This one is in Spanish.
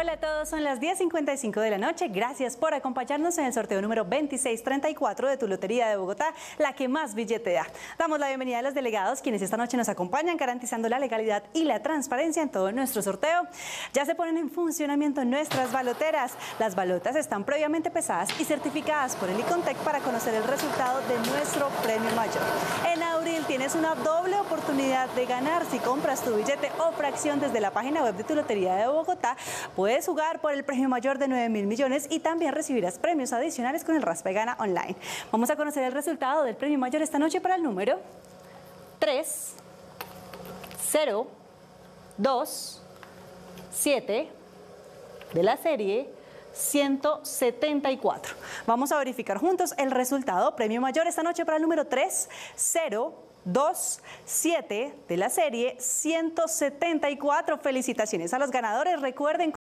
Hola a todos, son las 10.55 de la noche. Gracias por acompañarnos en el sorteo número 2634 de tu Lotería de Bogotá, la que más billete da. Damos la bienvenida a los delegados quienes esta noche nos acompañan garantizando la legalidad y la transparencia en todo nuestro sorteo. Ya se ponen en funcionamiento nuestras baloteras. Las balotas están previamente pesadas y certificadas por el Icontec para conocer el resultado de nuestro premio mayor. Tienes una doble oportunidad de ganar si compras tu billete o fracción desde la página web de tu Lotería de Bogotá Puedes jugar por el premio mayor de 9 mil millones y también recibirás premios adicionales con el Raspa Gana Online. Vamos a conocer el resultado del premio mayor esta noche para el número 3, 0, 2, 7 de la serie 174. Vamos a verificar juntos el resultado. Premio mayor esta noche para el número 3, 0, 2, 7 de la serie 174. Felicitaciones a los ganadores. Recuerden